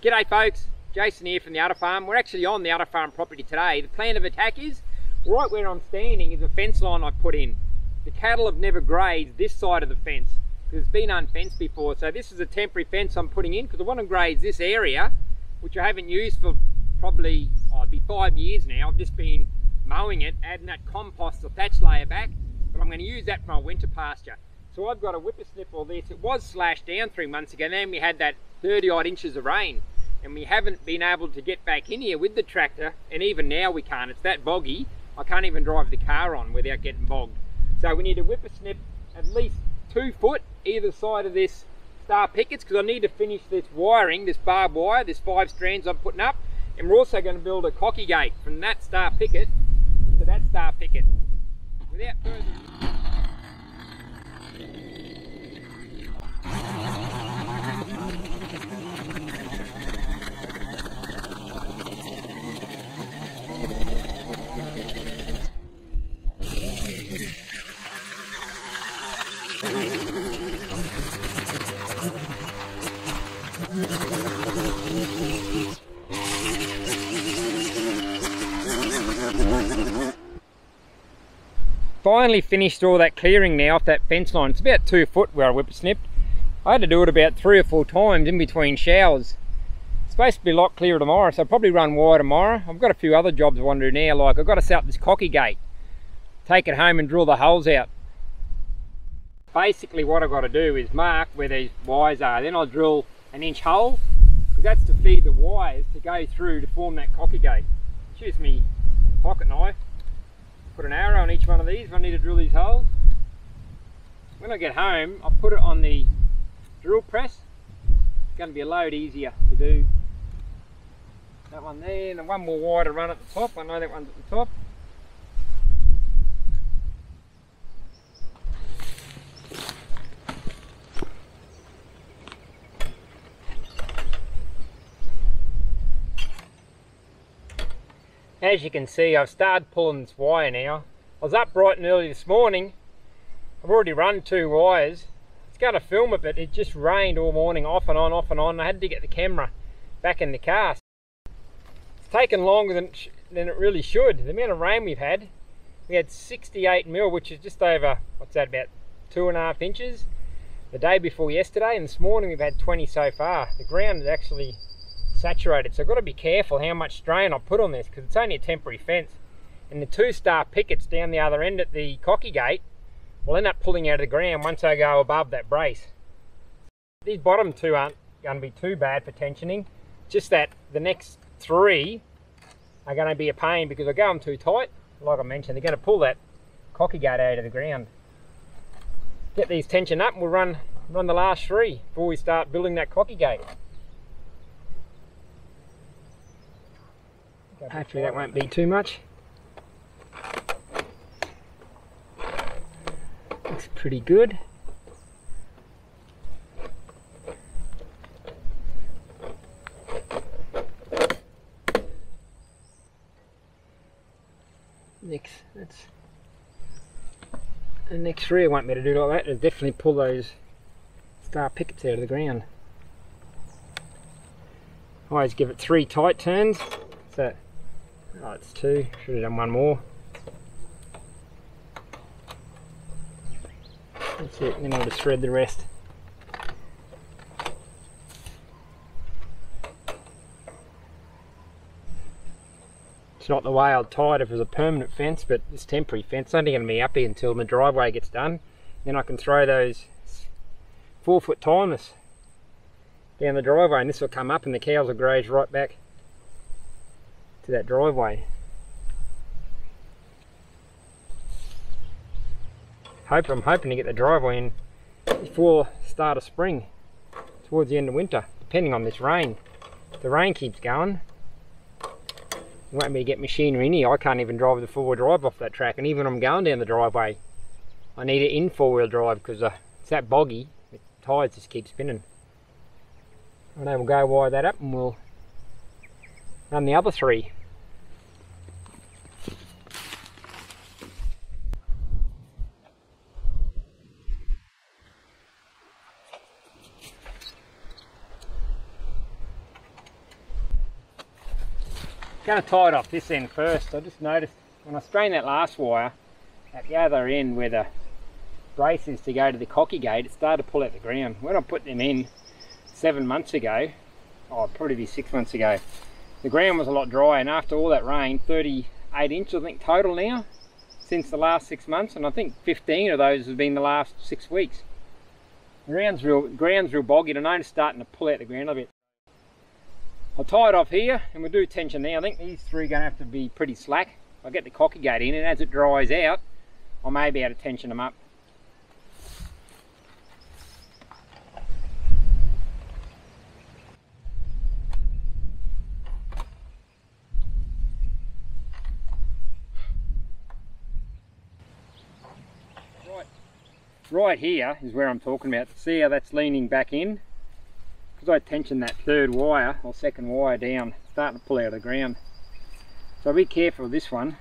G'day folks, Jason here from the Udder Farm. We're actually on the Udder Farm property today. The plan of attack is, right where I'm standing is a fence line I put in. The cattle have never grazed this side of the fence because it's been unfenced before. So this is a temporary fence I'm putting in because I want to graze this area, which I haven't used for probably, oh, it'd be five years now. I've just been mowing it, adding that compost or thatch layer back, but I'm going to use that for my winter pasture. So I've got a whippersnip all this. It was slashed down three months ago. And then we had that 30 odd inches of rain and we haven't been able to get back in here with the tractor and even now we can't. It's that boggy. I can't even drive the car on without getting bogged. So we need to whippersnip at least two foot either side of this star pickets because I need to finish this wiring, this barbed wire, this five strands I'm putting up. And we're also going to build a cocky gate from that star picket to that star picket. Without further finally finished all that clearing now off that fence line. It's about two foot where I whip snipped. I had to do it about three or four times in between showers. It's supposed to be a lot clearer tomorrow, so I'll probably run wire tomorrow. I've got a few other jobs I want to do now, like I've got to set up this cocky gate, take it home and drill the holes out. Basically what I've got to do is mark where these wires are, then I'll drill an inch hole, because that's to feed the wires to go through to form that cocky gate. Choose me pocket knife put an arrow on each one of these if I need to drill these holes. When I get home, I'll put it on the drill press. It's going to be a load easier to do. That one there, and one more wire to run at the top. I know that one's at the top. As you can see I've started pulling this wire now. I was up bright and early this morning. I've already run two wires. It's going to film it. But it just rained all morning off and on off and on. I had to get the camera back in the car. It's taken longer than, than it really should. The amount of rain we've had we had 68 mil which is just over what's that about two and a half inches? The day before yesterday and this morning we've had 20 so far. The ground is actually saturated. So I've got to be careful how much strain I put on this because it's only a temporary fence. And the two star pickets down the other end at the cocky gate will end up pulling out of the ground once I go above that brace. These bottom two aren't going to be too bad for tensioning. Just that the next three are going to be a pain because I go them too tight. Like I mentioned, they're going to pull that cocky gate out of the ground. Get these tension up and we'll run, run the last three before we start building that cocky gate. Hopefully that won't be too much. Looks pretty good. Next, that's the next three I won't be to do like that. It'll definitely pull those star pickets out of the ground. Always give it three tight turns. So Oh, it's two. Should have done one more. That's it. Then I'll just thread the rest. It's not the way I'd tie it if it was a permanent fence, but it's temporary fence. It's only going to be up here until my driveway gets done. Then I can throw those four foot timers down the driveway and this will come up and the cows will graze right back to that driveway. Hope I'm hoping to get the driveway in before start of spring, towards the end of winter, depending on this rain. If the rain keeps going, won't be to get machinery in here. I can't even drive the four-wheel drive off that track, and even I'm going down the driveway, I need it in four-wheel drive because uh, it's that boggy. The tyres just keep spinning. And then we'll go wire that up and we'll run the other three. Going to tie it off this end first. I just noticed when I strained that last wire at the other end where the brace is to go to the cocky gate, it started to pull out the ground. When I put them in seven months ago, oh, probably be six months ago, the ground was a lot drier and after all that rain, 38 inches I think total now, since the last six months and I think 15 of those have been the last six weeks. The ground's real, ground's real boggy and I know it's starting to pull out the ground a bit. I'll tie it off here and we'll do tension now. I think these three are going to have to be pretty slack. I'll get the cocky gate in and as it dries out, I may be able to tension them up. Right, right here is where I'm talking about. See how that's leaning back in? Because I tension that third wire or second wire down, starting to pull out of the ground. So be careful with this one.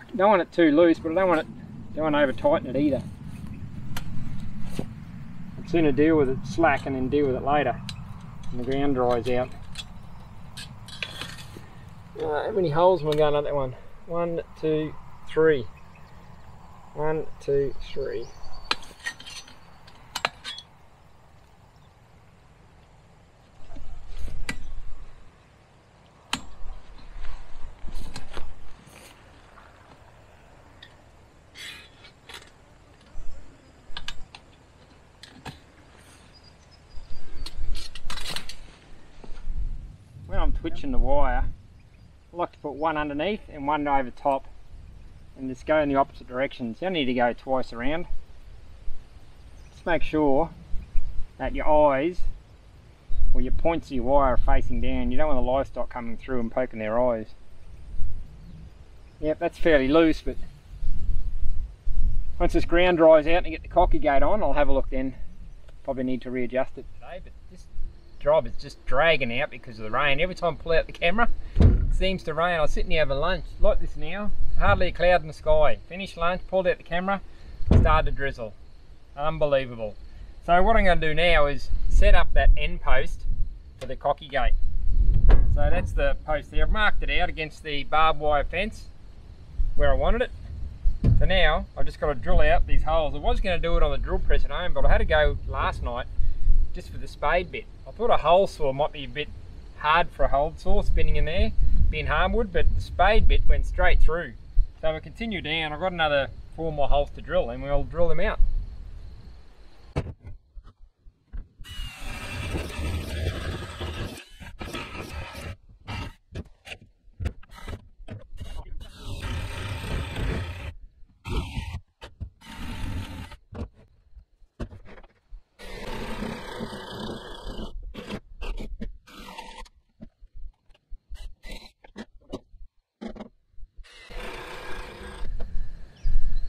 I don't want it too loose, but I don't want it don't want to over tighten it either. I'd sooner deal with it slack and then deal with it later when the ground dries out. Uh, how many holes am I going on that one? One, two, three. One, two, three. when I'm twitching the wire, I like to put one underneath and one over top and just go in the opposite directions. You only need to go twice around. Just make sure that your eyes or your points of your wire are facing down. You don't want the livestock coming through and poking their eyes. Yep, that's fairly loose, but once this ground dries out and get the cocky gate on, I'll have a look then. Probably need to readjust it today, but this job is just dragging out because of the rain. Every time I pull out the camera, seems to rain. I was sitting here having lunch, like this now, hardly a cloud in the sky. Finished lunch, pulled out the camera, started to drizzle. Unbelievable. So what I'm going to do now is set up that end post for the cocky gate. So that's the post there. I've marked it out against the barbed wire fence where I wanted it. So now I've just got to drill out these holes. I was going to do it on the drill press at home, but I had to go last night just for the spade bit. I thought a hole saw might be a bit hard for a hole saw spinning in there, being hardwood, but the spade bit went straight through. So we'll continue down. I've got another four more holes to drill and we'll drill them out.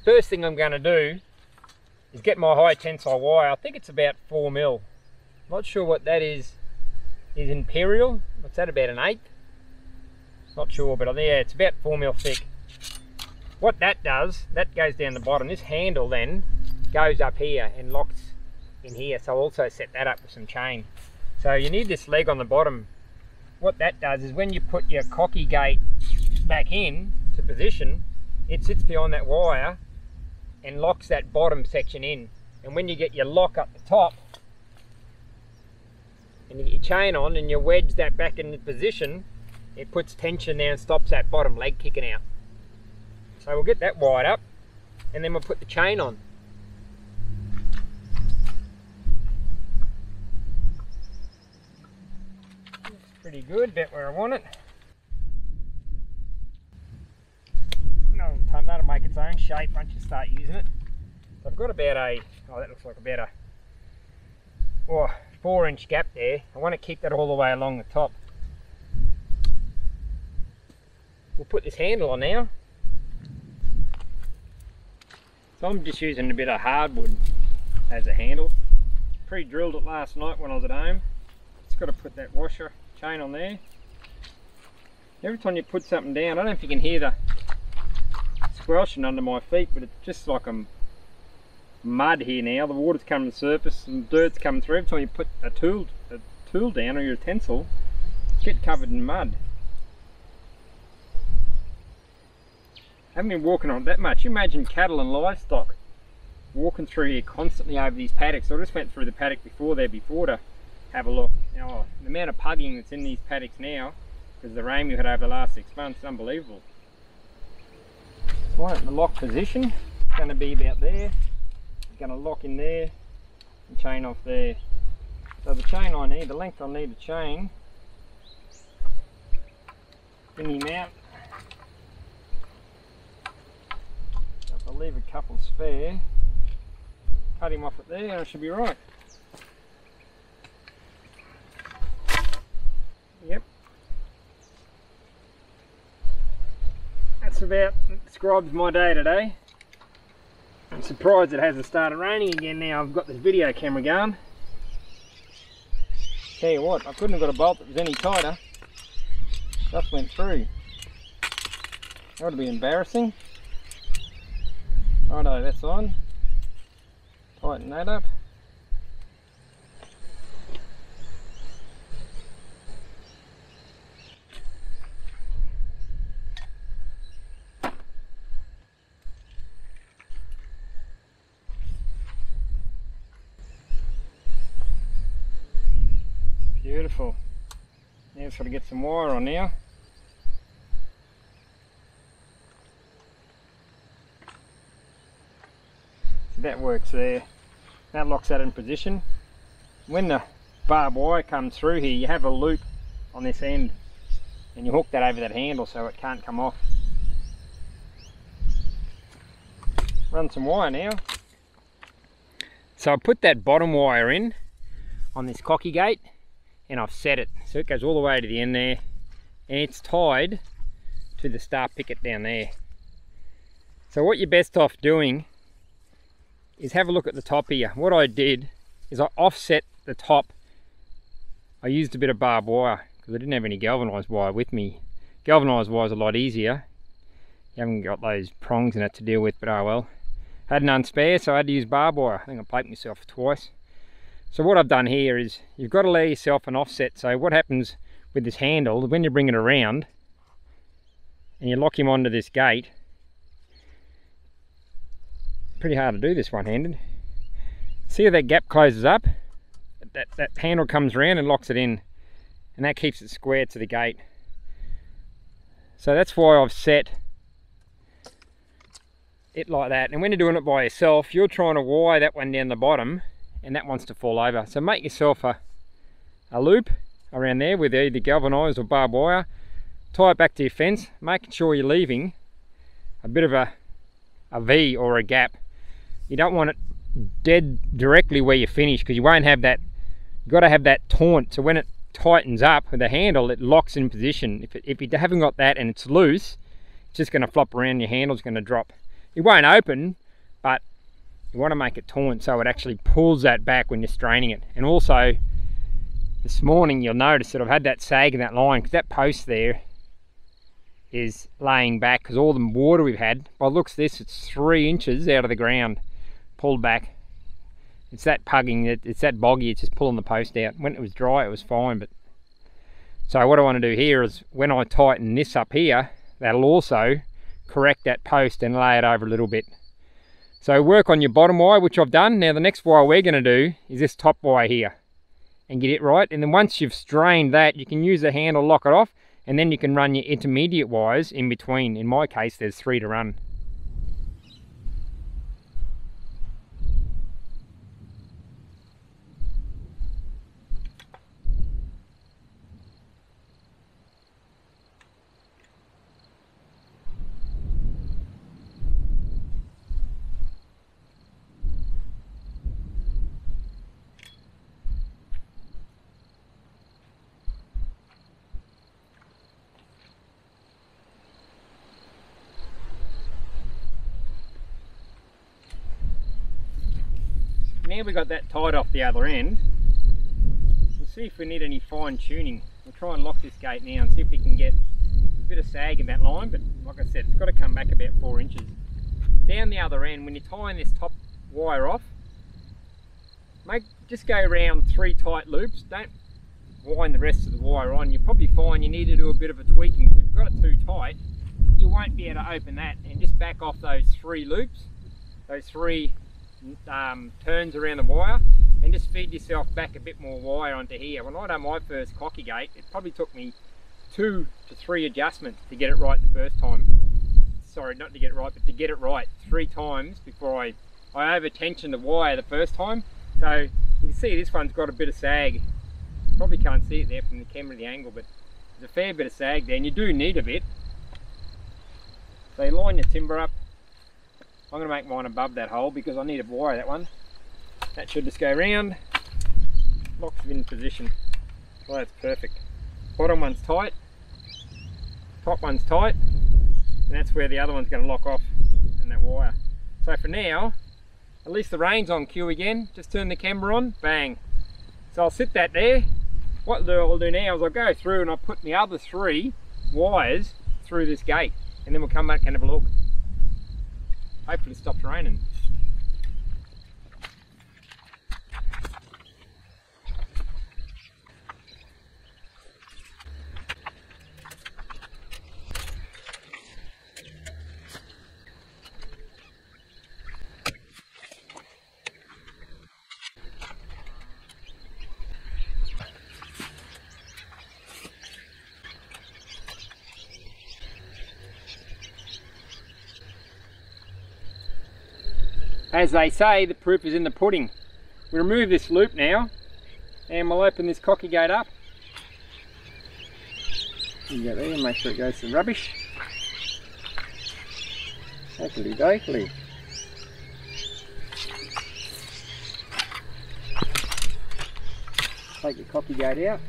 First thing I'm going to do is get my high tensile wire. I think it's about 4 mil. Not sure what that is. Is Imperial. What's that about an eighth? Not sure, but uh, yeah, it's about 4 mil thick. What that does, that goes down the bottom. This handle then goes up here and locks in here. So I'll also set that up with some chain. So you need this leg on the bottom. What that does is when you put your cocky gate back in to position, it sits behind that wire and locks that bottom section in. And when you get your lock up the top, and you get your chain on and you wedge that back in the position, it puts tension there and stops that bottom leg kicking out. So we'll get that wired up and then we'll put the chain on. Looks pretty good, about where I want it. No time, that'll make its own shape once you start using it. So I've got about a, oh that looks like about a oh, four inch gap there. I want to keep that all the way along the top. We'll put this handle on now. So I'm just using a bit of hardwood as a handle. Pre-drilled it last night when I was at home. Just got to put that washer chain on there. Every time you put something down, I don't know if you can hear the squelching under my feet, but it's just like I'm mud here now. The water's coming to the surface and dirt's coming through. Every time you put a tool, a tool down or your utensil, get covered in mud. Haven't been walking on that much. Imagine cattle and livestock walking through here constantly over these paddocks. I just went through the paddock before there before to have a look. Now, the amount of pugging that's in these paddocks now, because the rain we had over the last six months, is unbelievable. Right, the lock position, it's going to be about there. It's Going to lock in there and chain off there. So the chain I need, the length I need to chain, bring him out. If I leave a couple spare, cut him off at there and I should be right. Yep. That's about describes my day today. I'm surprised it hasn't started raining again now I've got this video camera going. Tell you what, I couldn't have got a bolt that was any tighter. Just went through. That would be embarrassing. Righto, that's on. Tighten that up. Beautiful. Got to get some wire on now. So that works there. That locks that in position. When the barbed wire comes through here, you have a loop on this end and you hook that over that handle so it can't come off. Run some wire now. So I put that bottom wire in on this cocky gate and I've set it so it goes all the way to the end there and it's tied to the star picket down there. So what you're best off doing is have a look at the top here. What I did is I offset the top. I used a bit of barbed wire because I didn't have any galvanized wire with me. Galvanized wire is a lot easier. You haven't got those prongs in it to deal with, but oh well. Had none spare, so I had to use barbed wire. I think I piped myself twice. So what I've done here is you've got to allow yourself an offset. So what happens with this handle, when you bring it around and you lock him onto this gate, pretty hard to do this one-handed. See how that gap closes up? That, that handle comes around and locks it in and that keeps it square to the gate. So that's why I've set it like that. And when you're doing it by yourself, you're trying to wire that one down the bottom and that wants to fall over. So make yourself a, a loop around there with either galvanized or barbed wire. Tie it back to your fence, making sure you're leaving a bit of a, a V or a gap. You don't want it dead directly where you finish because you won't have that, you've got to have that taunt. So when it tightens up with the handle, it locks in position. If, it, if you haven't got that and it's loose, it's just going to flop around, your handle's going to drop. It won't open, but you want to make it taut so it actually pulls that back when you're straining it. And also this morning you'll notice that I've had that sag in that line because that post there is laying back because all the water we've had by looks this it's three inches out of the ground pulled back. It's that pugging it's that boggy it's just pulling the post out. When it was dry it was fine but so what I want to do here is when I tighten this up here that'll also correct that post and lay it over a little bit so work on your bottom wire, which I've done. Now the next wire we're going to do is this top wire here and get it right. And then once you've strained that, you can use the handle, lock it off, and then you can run your intermediate wires in between. In my case, there's three to run. Now we got that tied off the other end, we'll see if we need any fine tuning. We'll try and lock this gate now and see if we can get a bit of sag in that line, but like I said, it's got to come back about four inches. Down the other end, when you're tying this top wire off, make just go around three tight loops. Don't wind the rest of the wire on, You're probably find you need to do a bit of a tweaking. If you've got it too tight, you won't be able to open that and just back off those three loops, those three um, turns around the wire and just feed yourself back a bit more wire onto here. When I done my first cocky gate, it probably took me two to three adjustments to get it right the first time. Sorry, not to get it right, but to get it right three times before I, I over tensioned the wire the first time. So you can see this one's got a bit of sag. Probably can't see it there from the camera, the angle, but there's a fair bit of sag there and you do need a bit. So you line your timber up. I'm going to make mine above that hole because I need to wire that one. That should just go round. Locks it in position. Well, that's perfect. Bottom one's tight. Top one's tight. And that's where the other one's going to lock off and that wire. So for now, at least the rain's on cue again. Just turn the camera on, bang. So I'll sit that there. What I'll do now is I'll go through and I'll put the other three wires through this gate and then we'll come back and have a look. Hopefully stopped raining. As they say, the proof is in the pudding. We remove this loop now and we'll open this cocky gate up. You go there, make sure it goes to rubbish. Hopefully, dokely. Take the cocky gate out.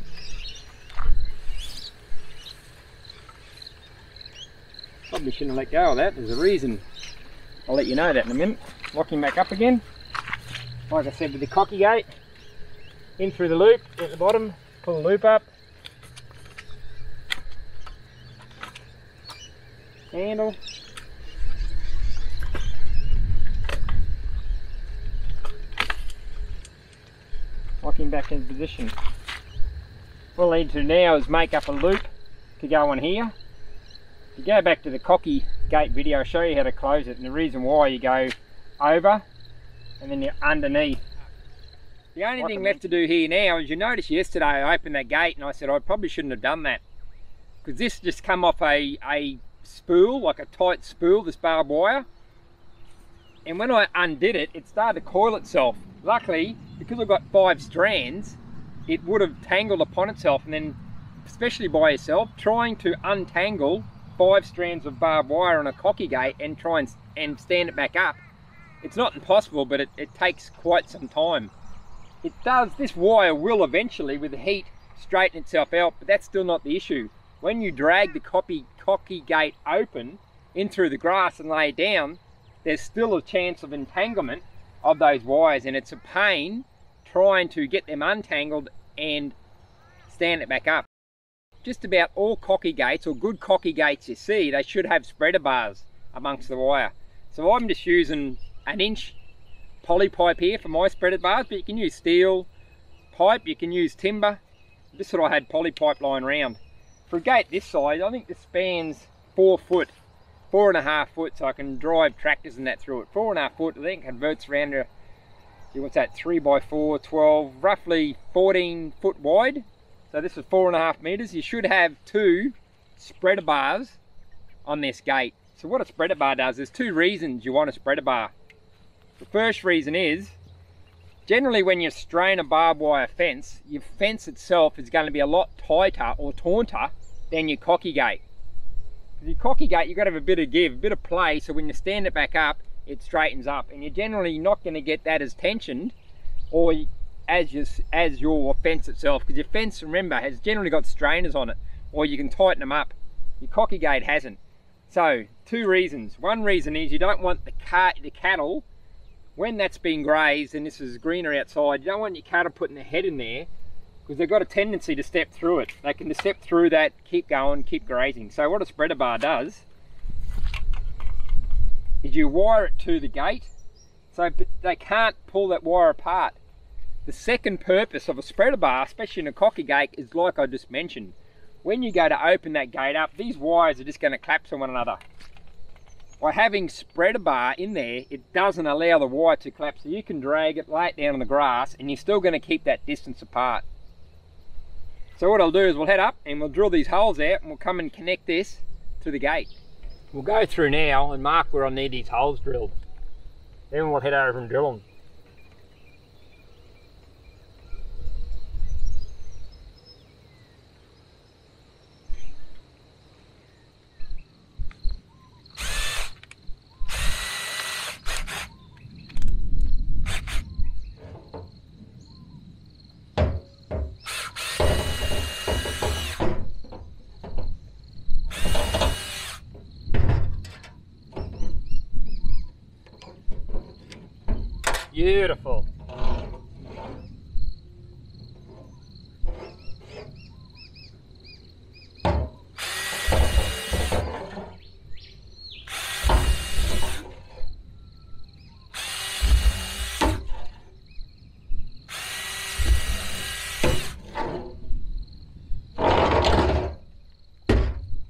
Probably shouldn't have let go of that, there's a reason. I'll let you know that in a minute lock him back up again. Like I said with the cocky gate, in through the loop at the bottom, pull the loop up. Handle. Lock him back in position. What I need to now is make up a loop to go on here. If you go back to the cocky gate video, I'll show you how to close it and the reason why you go over and then you're underneath. The only thing left to do here now is you notice yesterday I opened that gate and I said I probably shouldn't have done that because this just come off a, a spool, like a tight spool, this barbed wire. And when I undid it, it started to coil itself. Luckily, because I've got five strands, it would have tangled upon itself and then, especially by yourself, trying to untangle five strands of barbed wire on a cocky gate and try and, and stand it back up it's not impossible, but it, it takes quite some time. It does, this wire will eventually, with the heat, straighten itself out, but that's still not the issue. When you drag the cocky, cocky gate open in through the grass and lay down, there's still a chance of entanglement of those wires, and it's a pain trying to get them untangled and stand it back up. Just about all cocky gates, or good cocky gates you see, they should have spreader bars amongst the wire. So I'm just using an inch poly pipe here for my spreaded bars, but you can use steel pipe, you can use timber. This what I had poly pipe lying around. For a gate this size, I think this spans four foot, four and a half foot, so I can drive tractors and that through it. Four and a half foot, I think converts around to, what's that, three by four, 12, roughly 14 foot wide. So this is four and a half meters. You should have two spreader bars on this gate. So what a spreader bar does, there's two reasons you want a spreader bar. The first reason is, generally when you strain a barbed wire fence, your fence itself is going to be a lot tighter or taunter than your cocky gate. Your cocky gate, you've got to have a bit of give, a bit of play, so when you stand it back up, it straightens up. And you're generally not going to get that as tensioned or as your, as your fence itself, because your fence, remember, has generally got strainers on it, or you can tighten them up. Your cocky gate hasn't. So, two reasons. One reason is you don't want the, the cattle when that's been grazed and this is greener outside, you don't want your cattle putting their head in there because they've got a tendency to step through it. They can just step through that, keep going, keep grazing. So what a spreader bar does is you wire it to the gate so they can't pull that wire apart. The second purpose of a spreader bar, especially in a cocky gate, is like I just mentioned. When you go to open that gate up, these wires are just going to collapse on one another. By having spread a bar in there, it doesn't allow the wire to collapse. So you can drag it, lay it down on the grass, and you're still going to keep that distance apart. So what I'll do is we'll head up and we'll drill these holes out and we'll come and connect this to the gate. We'll go through now and mark where I need these holes drilled. Then we'll head over and drill them. Beautiful.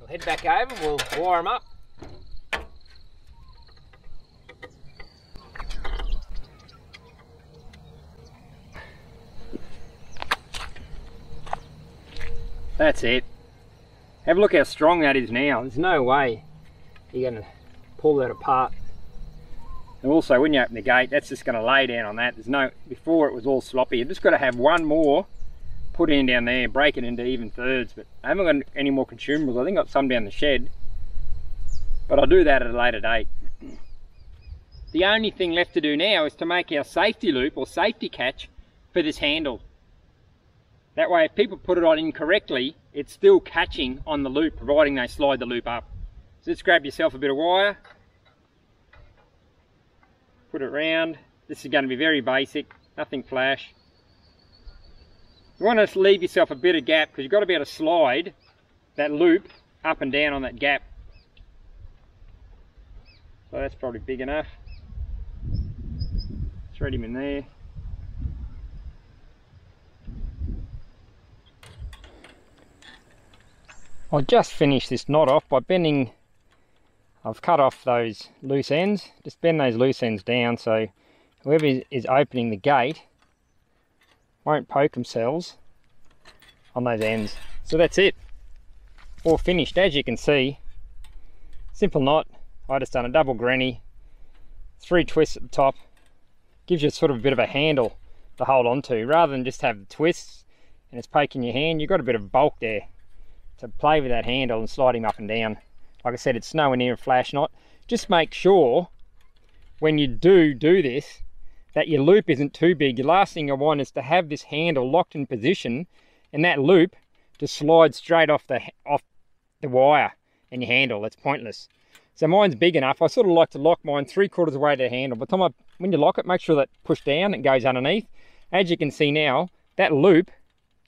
We'll head back over, we'll them up. That's it. Have a look how strong that is now. There's no way you're going to pull that apart. And also when you open the gate, that's just going to lay down on that. There's no, before it was all sloppy. You've just got to have one more put in down there, break it into even thirds. But I haven't got any more consumables. I think I've got some down the shed. But I'll do that at a later date. The only thing left to do now is to make our safety loop or safety catch for this handle. That way if people put it on incorrectly, it's still catching on the loop, providing they slide the loop up. So just grab yourself a bit of wire, put it round. This is going to be very basic, nothing flash. You want to leave yourself a bit of gap because you've got to be able to slide that loop up and down on that gap. So that's probably big enough. Thread him in there. I just finished this knot off by bending, I've cut off those loose ends, just bend those loose ends down so whoever is opening the gate won't poke themselves on those ends. So that's it, all finished. As you can see, simple knot, I just done a double granny, three twists at the top, gives you sort of a bit of a handle to hold on to. Rather than just have the twists and it's poking your hand, you've got a bit of bulk there to play with that handle and slide him up and down. Like I said, it's nowhere near a flash knot. Just make sure when you do do this that your loop isn't too big. The last thing I want is to have this handle locked in position and that loop to slide straight off the off the wire and your handle. That's pointless. So mine's big enough. I sort of like to lock mine three quarters of the way to the handle. By the when you lock it, make sure that push down, it goes underneath. As you can see now, that loop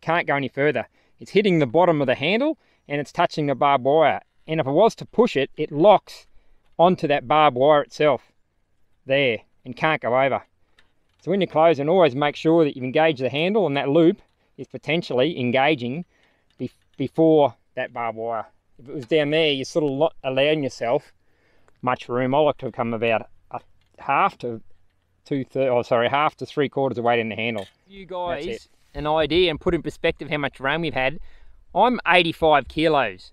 can't go any further. It's hitting the bottom of the handle and it's touching the barbed wire. And if I was to push it, it locks onto that barbed wire itself there and can't go over. So when you're closing, always make sure that you engage the handle and that loop is potentially engaging be before that barbed wire. If it was down there, you're sort of not allowing yourself much room. I like to come about a half to two thirds, oh sorry, half to three quarters of weight in the handle. You guys an idea and put in perspective how much rain we've had, I'm 85 kilos.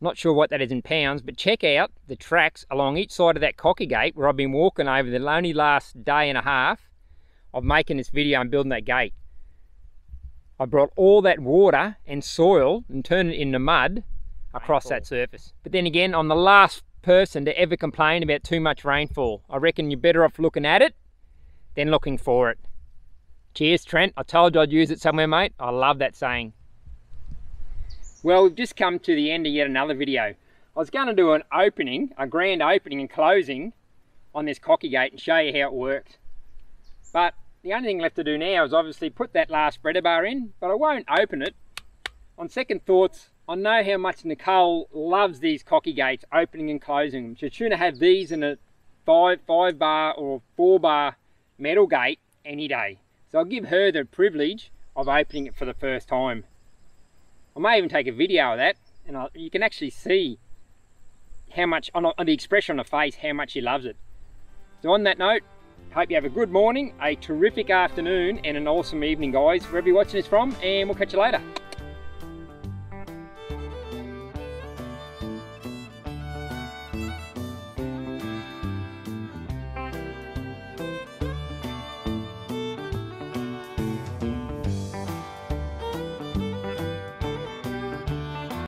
Not sure what that is in pounds, but check out the tracks along each side of that cocky gate where I've been walking over the only last day and a half of making this video and building that gate. I brought all that water and soil and turned it into mud across rainfall. that surface. But then again, I'm the last person to ever complain about too much rainfall. I reckon you're better off looking at it than looking for it. Cheers, Trent. I told you I'd use it somewhere, mate. I love that saying. Well, we've just come to the end of yet another video. I was going to do an opening, a grand opening and closing on this cocky gate and show you how it works. But the only thing left to do now is obviously put that last spreader bar in, but I won't open it. On second thoughts, I know how much Nicole loves these cocky gates, opening and closing them. She'd sooner have these in a five, five bar or four bar metal gate any day. So I'll give her the privilege of opening it for the first time. I may even take a video of that and I'll, you can actually see how much, on, on the expression on the face, how much she loves it. So on that note, hope you have a good morning, a terrific afternoon and an awesome evening guys, wherever you're watching this from and we'll catch you later.